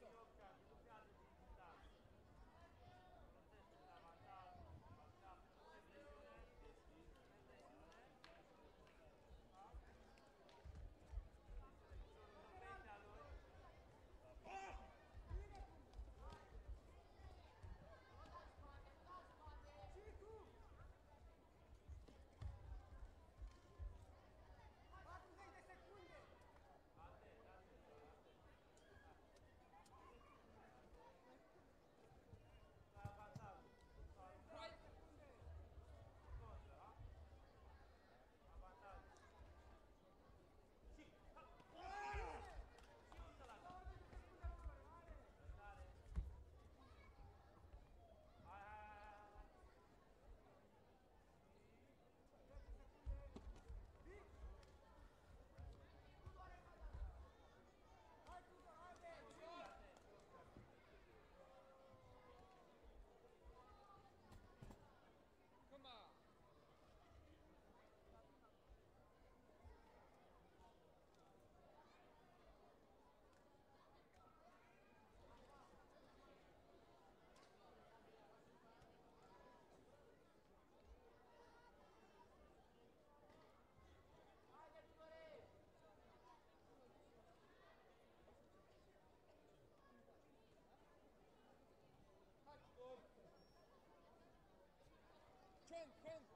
Yes, sir. Hung, hung.